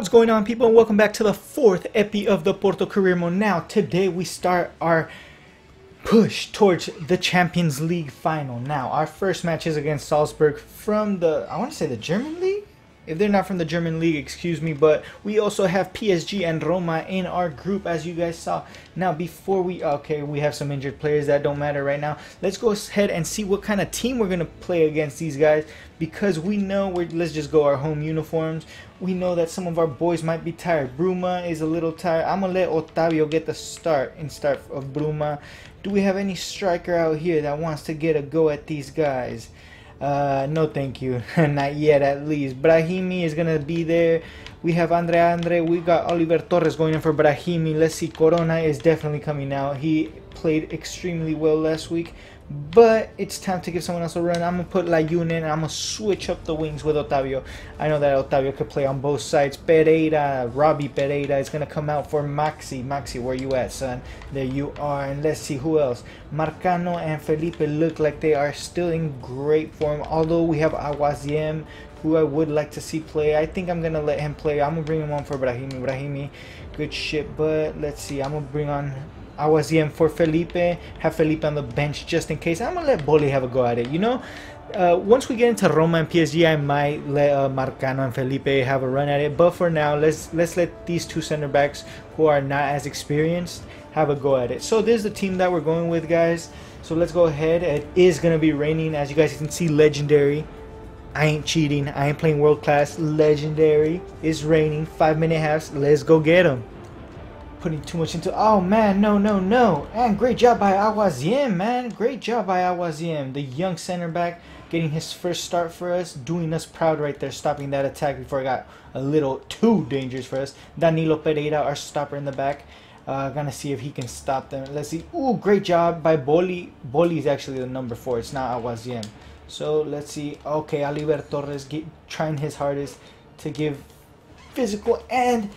What's going on people and welcome back to the fourth epi of the Porto Career Mode. Now today we start our push towards the Champions League final. Now our first match is against Salzburg from the, I want to say the German League? If they're not from the German league, excuse me, but we also have PSG and Roma in our group, as you guys saw. Now, before we, okay, we have some injured players that don't matter right now. Let's go ahead and see what kind of team we're going to play against these guys because we know we're, let's just go our home uniforms. We know that some of our boys might be tired. Bruma is a little tired. I'm going to let Otavio get the start in start of Bruma. Do we have any striker out here that wants to get a go at these guys? Uh, no, thank you. Not yet, at least. Brahimi is gonna be there. We have Andre Andre. We got Oliver Torres going in for Brahimi. Let's see. Corona is definitely coming out. He played extremely well last week. But it's time to give someone else a run. I'm going to put Layun in. I'm going to switch up the wings with Otavio. I know that Otavio could play on both sides. Pereira, Robbie Pereira is going to come out for Maxi. Maxi, where you at, son? There you are. And let's see who else. Marcano and Felipe look like they are still in great form. Although we have Awaziem, who I would like to see play. I think I'm going to let him play. I'm to bring him on for Brahimi. Brahimi, good shit. But let's see. I'm to bring on in for Felipe, have Felipe on the bench just in case. I'm gonna let Boly have a go at it. You know, uh, once we get into Roma and PSG, I might let uh, Marcano and Felipe have a run at it. But for now, let's let's let these two center backs who are not as experienced have a go at it. So this is the team that we're going with, guys. So let's go ahead. It is gonna be raining, as you guys can see. Legendary. I ain't cheating. I ain't playing world class. Legendary. It's raining. Five minute halves. Let's go get them putting too much into. Oh man, no, no, no. And great job by Awaziem, man. Great job by Awaziem, the young center back, getting his first start for us, doing us proud right there, stopping that attack before it got a little too dangerous for us. Danilo Pereira, our stopper in the back. Uh, gonna see if he can stop them. Let's see. Ooh, great job by Boly. Boly is actually the number four. It's not Awaziem. So let's see. Okay, Oliver Torres get, trying his hardest to give physical and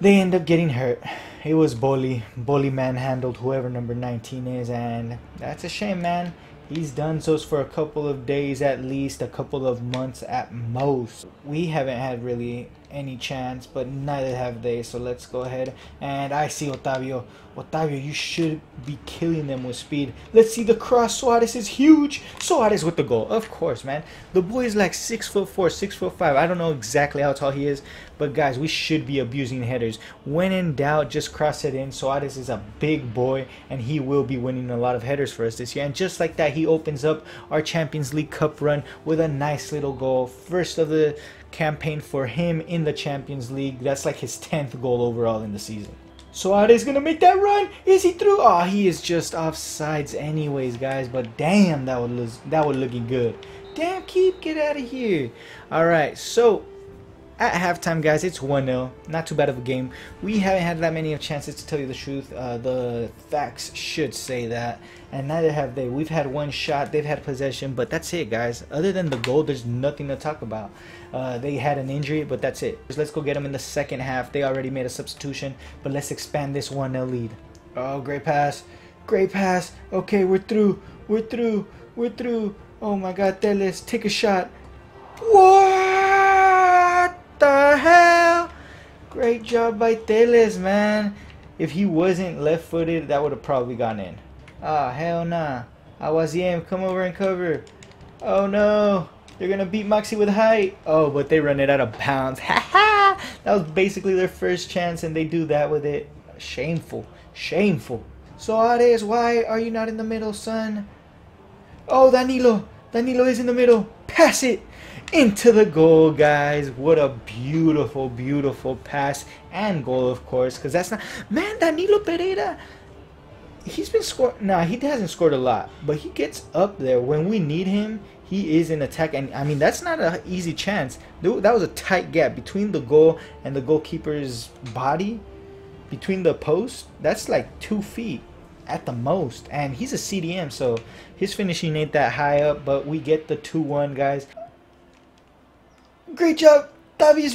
they end up getting hurt. It was Boly. Boly manhandled whoever number 19 is, and that's a shame, man. He's done so for a couple of days at least, a couple of months at most. We haven't had really any chance, but neither have they. So let's go ahead. And I see Otavio. Otavio, you should be killing them with speed. Let's see the cross. Suarez is huge. Suarez with the goal. Of course, man. The boy is like six foot four, six foot five. I don't know exactly how tall he is, but guys, we should be abusing headers. When in doubt, just cross it in. Suarez is a big boy, and he will be winning a lot of headers for us this year. And just like that, he opens up our Champions League Cup run with a nice little goal. First of the campaign for him in the Champions League. That's like his 10th goal overall in the season. Suarez gonna make that run. Is he through? Oh, he is just offsides anyways, guys. But damn, that would look that would looking good. Damn, keep get out of here. All right, so at halftime, guys, it's 1-0. Not too bad of a game. We haven't had that many of chances to tell you the truth. Uh, the facts should say that. And neither have they. We've had one shot. They've had possession. But that's it, guys. Other than the goal, there's nothing to talk about. Uh, they had an injury, but that's it. Let's go get them in the second half. They already made a substitution. But let's expand this 1-0 lead. Oh, great pass. Great pass. Okay, we're through. We're through. We're through. Oh, my God. Telles, take a shot. What? Great job by Telles, man. If he wasn't left-footed, that would have probably gone in. Ah, hell nah. Awaziem, come over and cover. Oh no. They're gonna beat Moxie with height. Oh, but they run it out of bounds. Ha ha! That was basically their first chance, and they do that with it. Shameful. Shameful. Suarez, why are you not in the middle, son? Oh, Danilo. Danilo is in the middle. Pass it into the goal, guys. What a beautiful, beautiful pass and goal, of course, because that's not... Man, Danilo Pereira, he's been scored... Nah, he hasn't scored a lot, but he gets up there. When we need him, he is in attack. And, I mean, that's not an easy chance. That was a tight gap between the goal and the goalkeeper's body. Between the post, that's like two feet at the most. And he's a CDM, so his finishing ain't that high up, but we get the 2-1, guys. Great job. Davi's,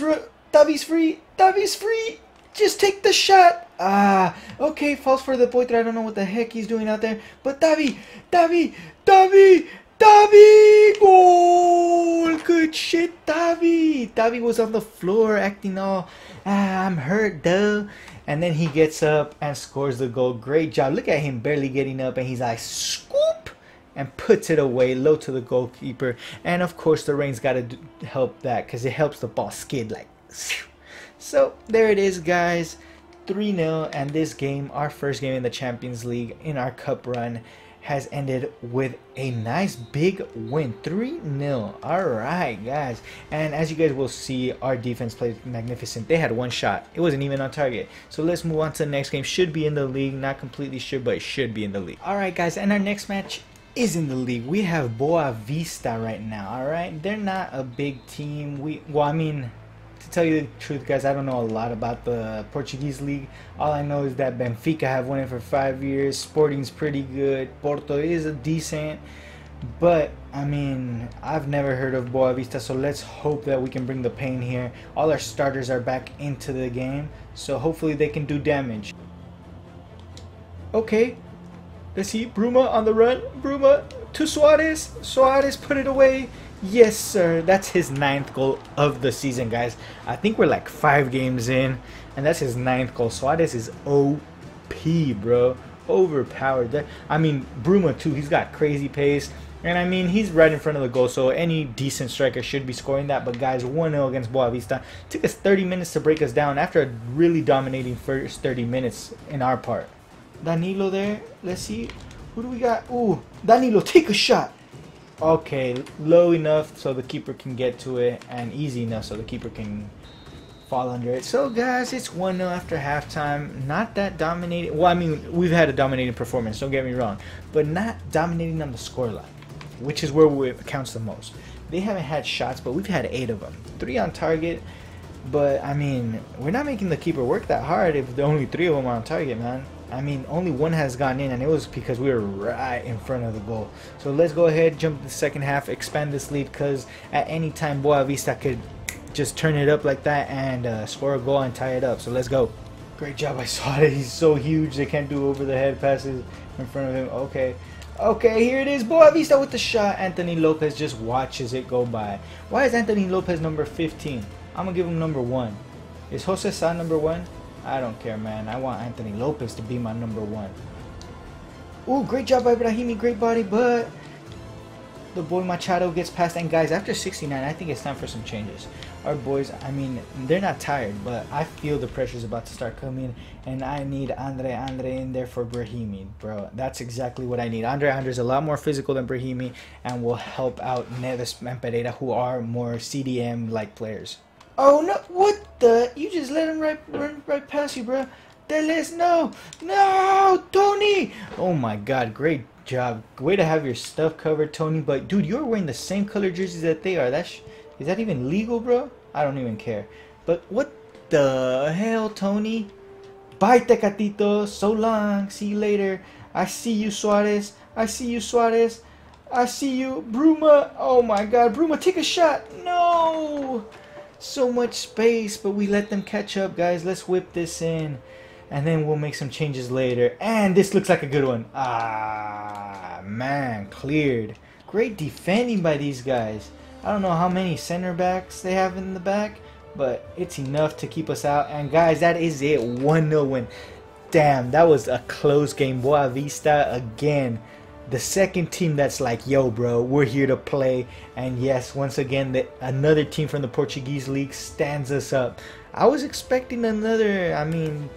Davi's free. Davi's free. Just take the shot. Ah, okay, falls for the point I don't know what the heck he's doing out there. But Davi, Davi, Davi, Davi, goal. Good shit, Tavi. Tavi was on the floor acting all, ah, I'm hurt, though. And then he gets up and scores the goal. Great job. Look at him barely getting up, and he's like, scoop, and puts it away low to the goalkeeper. And of course, the rain's got to help that because it helps the ball skid like. So there it is, guys. 3 0, and this game, our first game in the Champions League in our cup run, has ended with a nice big win 3 0 all right guys. And as you guys will see our defense played magnificent. They had one shot. It wasn't even on target. So let's move on to the next game. Should be in the league. Not completely sure but it should be in the league. All right guys. And our next match is in the league. We have Boavista right now. All right? They're not a big team. We well i mean to tell you the truth, guys, I don't know a lot about the Portuguese league. All I know is that Benfica have won it for five years. Sporting's pretty good. Porto is a decent. But, I mean, I've never heard of Boavista, so let's hope that we can bring the pain here. All our starters are back into the game, so hopefully they can do damage. Okay, let's see. Bruma on the run. Bruma to Suarez. Suarez put it away. Yes, sir. That's his ninth goal of the season, guys. I think we're like five games in, and that's his ninth goal. Suarez is OP, bro. Overpowered. I mean, Bruma, too. He's got crazy pace. And I mean, he's right in front of the goal, so any decent striker should be scoring that. But guys, 1 0 against Boavista. Took us 30 minutes to break us down after a really dominating first 30 minutes in our part. Danilo there. Let's see. Who do we got? Ooh, Danilo, take a shot. Okay, low enough so the keeper can get to it, and easy enough so the keeper can fall under it. So, guys, it's 1 0 after halftime. Not that dominating. Well, I mean, we've had a dominating performance, don't get me wrong, but not dominating on the scoreline, which is where it counts the most. They haven't had shots, but we've had eight of them. Three on target, but I mean, we're not making the keeper work that hard if the only three of them are on target, man. I mean, only one has gone in, and it was because we were right in front of the goal. So let's go ahead, jump the second half, expand this lead, because at any time, Boavista could just turn it up like that and uh, score a goal and tie it up. So let's go. Great job. I saw it. He's so huge. They can't do over the head passes in front of him. Okay. Okay, here it is. Boavista with the shot. Anthony Lopez just watches it go by. Why is Anthony Lopez number 15? I'm going to give him number 1. Is Jose Sa number 1? I don't care, man. I want Anthony Lopez to be my number one. Ooh, great job by Brahimi. Great body, but the boy Machado gets past. And guys, after 69, I think it's time for some changes. Our boys, I mean, they're not tired, but I feel the pressure's about to start coming. And I need Andre Andre in there for Brahimi, bro. That's exactly what I need. Andre Andre's a lot more physical than Brahimi and will help out Neves and Pereira, who are more CDM-like players. Oh no! What the? You just let him right run right past you, bro. Telles, no, no, Tony. Oh my God! Great job. Way to have your stuff covered, Tony. But dude, you're wearing the same color jerseys that they are. That's is that even legal, bro? I don't even care. But what the hell, Tony? Bye, Tecatito. So long. See you later. I see you, Suarez. I see you, Suarez. I see you, Bruma. Oh my God, Bruma, take a shot. No so much space, but we let them catch up, guys. Let's whip this in, and then we'll make some changes later. And this looks like a good one. Ah, man, cleared. Great defending by these guys. I don't know how many center backs they have in the back, but it's enough to keep us out. And guys, that is it. 1-0 win. Damn, that was a close game. Boavista again the second team that's like, yo, bro, we're here to play. And yes, once again, the, another team from the Portuguese league stands us up. I was expecting another, I mean,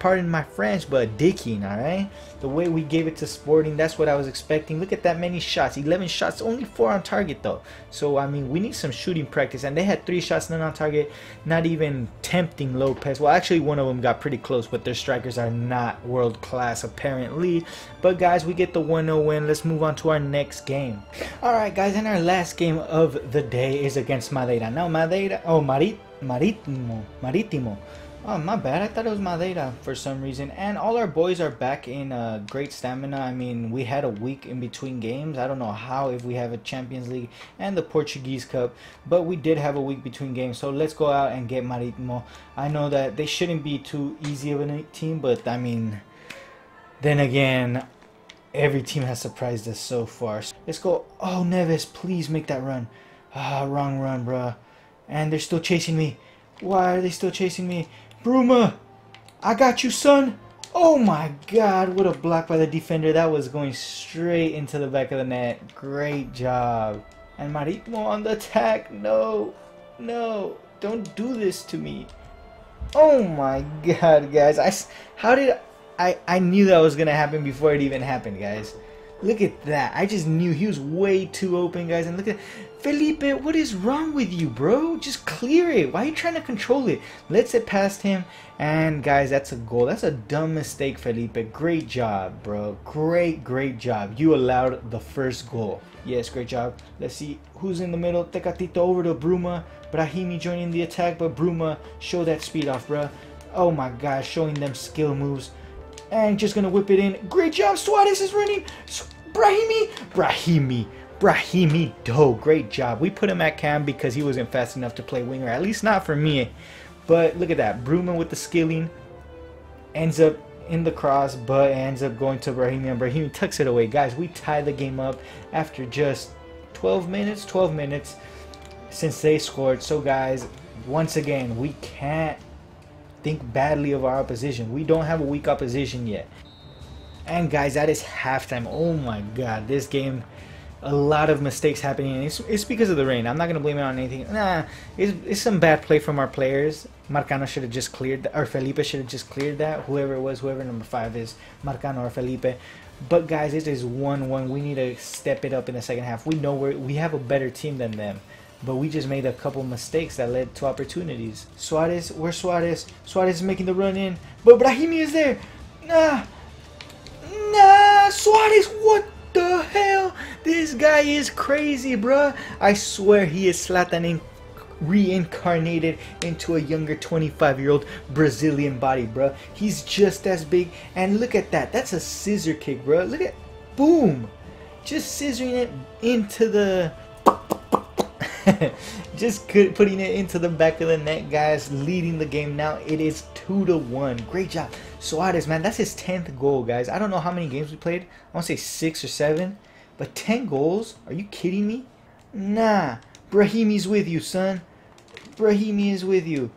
pardon my French, but dicking, alright? The way we gave it to Sporting, that's what I was expecting. Look at that many shots. 11 shots, only 4 on target though. So, I mean, we need some shooting practice. And they had 3 shots, none on target. Not even tempting Lopez. Well, actually, one of them got pretty close, but their strikers are not world class apparently. But, guys, we get the 1-0 win. Let's move on to our next game. Alright, guys, and our last game of the day is against Madeira. Now, Madeira, oh, Marit, Maritimo, Maritimo. Oh, my bad. I thought it was Madeira for some reason. And all our boys are back in uh, great stamina. I mean, we had a week in between games. I don't know how if we have a Champions League and the Portuguese Cup. But we did have a week between games. So let's go out and get Maritimo. I know that they shouldn't be too easy of a team. But, I mean, then again, every team has surprised us so far. Let's go. Oh, Neves, please make that run. Ah, wrong run, bruh. And they're still chasing me. Why are they still chasing me? Bruma, I got you, son. Oh my god, what a block by the defender. That was going straight into the back of the net. Great job. And Maritimo on the attack. No, no, don't do this to me. Oh my god, guys. I, how did I, I knew that was going to happen before it even happened, guys. Look at that. I just knew he was way too open, guys. And look at Felipe, what is wrong with you, bro? Just clear it. Why are you trying to control it? Let's it past him. And guys, that's a goal. That's a dumb mistake, Felipe. Great job, bro. Great, great job. You allowed the first goal. Yes, great job. Let's see who's in the middle. Tecatito over to Bruma. Brahimi joining the attack, but Bruma show that speed off, bro. Oh my gosh, showing them skill moves. And just gonna whip it in. Great job, Suarez is running. Brahimi, Brahimi, Brahimi Do. Great job. We put him at cam because he wasn't fast enough to play winger. At least not for me. But look at that. Bruma with the skilling. Ends up in the cross, but ends up going to Brahimi. And Brahimi tucks it away. Guys, we tie the game up after just 12 minutes. 12 minutes since they scored. So guys, once again, we can't think badly of our opposition. We don't have a weak opposition yet. And guys, that is halftime. Oh my god, this game, a lot of mistakes happening. It's, it's because of the rain. I'm not going to blame it on anything. Nah, it's, it's some bad play from our players. Marcano should have just cleared that, or Felipe should have just cleared that. Whoever it was, whoever number five is, Marcano or Felipe. But guys, it is 1-1. We need to step it up in the second half. We know we we have a better team than them. But we just made a couple mistakes that led to opportunities. Suarez, where's Suarez? Suarez is making the run in. But Brahimi is there. Nah. Nah, Suarez, what the hell? This guy is crazy, bruh. I swear he is Zlatan reincarnated into a younger 25-year-old Brazilian body, bruh. He's just as big. And look at that. That's a scissor kick, bruh. Look at... Boom. Just scissoring it into the just putting it into the back of the net, guys. Leading the game now. It is two to one. Great job, Suarez, man. That's his tenth goal, guys. I don't know how many games we played. I want to say six or seven, but ten goals? Are you kidding me? Nah, Brahimi's with you, son. Brahimi is with you.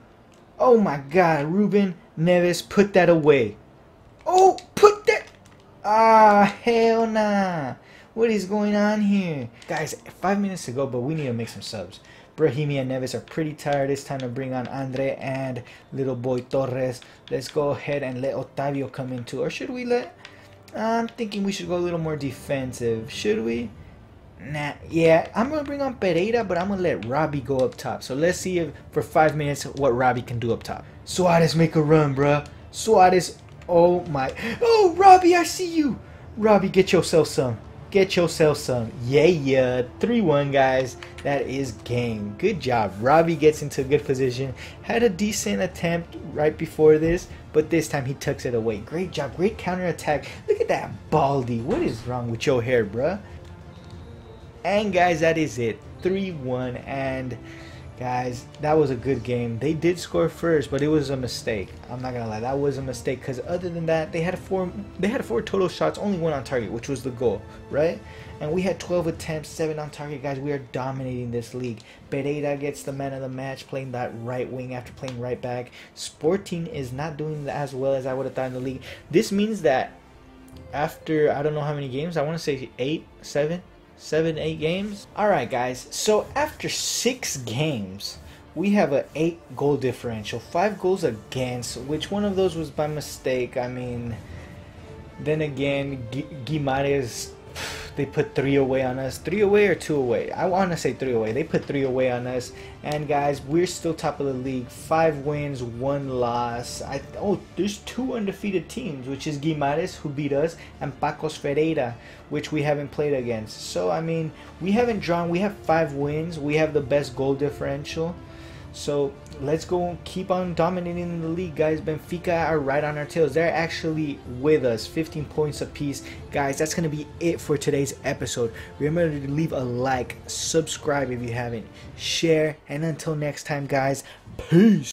Oh my God, Ruben Neves, put that away. Oh, put that. Ah, hell nah. What is going on here? Guys, five minutes to go, but we need to make some subs. Brahimi and Neves are pretty tired. It's time to bring on Andre and little boy Torres. Let's go ahead and let Otavio come in too. Or should we let... I'm thinking we should go a little more defensive. Should we? Nah, yeah, I'm going to bring on Pereira, but I'm going to let Robbie go up top. So let's see if for five minutes what Robbie can do up top. Suarez make a run, bruh. Suarez, oh my. Oh, Robbie, I see you. Robbie, get yourself some. Get yourself some. Yeah, yeah. 3-1, guys. That is game. Good job. Robbie gets into a good position. Had a decent attempt right before this, but this time he tucks it away. Great job. Great counter attack. Look at that baldy. What is wrong with your hair, bruh? And guys, that is it. 3-1 and Guys, that was a good game. They did score first, but it was a mistake. I'm not gonna lie, that was a mistake. Because other than that, they had four. They had four total shots, only one on target, which was the goal, right? And we had 12 attempts, seven on target. Guys, we are dominating this league. Pereira gets the man of the match, playing that right wing after playing right back. Sporting is not doing as well as I would have thought in the league. This means that after I don't know how many games, I want to say eight, seven seven, eight games. All right, guys. So after six games, we have an eight goal differential, five goals against. Which one of those was by mistake? I mean, then again, Guimarães they put three away on us. Three away or two away? I want to say three away. They put three away on us. And guys, we're still top of the league. Five wins, one loss. I oh, there's two undefeated teams, which is Guimarães who beat us and Pacos Ferreira, which we haven't played against. So I mean, we haven't drawn. We have five wins. We have the best goal differential. So let's go keep on dominating the league, guys. Benfica are right on our tails. They're actually with us, 15 points apiece. Guys, that's going to be it for today's episode. Remember to leave a like, subscribe if you haven't, share, and until next time, guys, peace.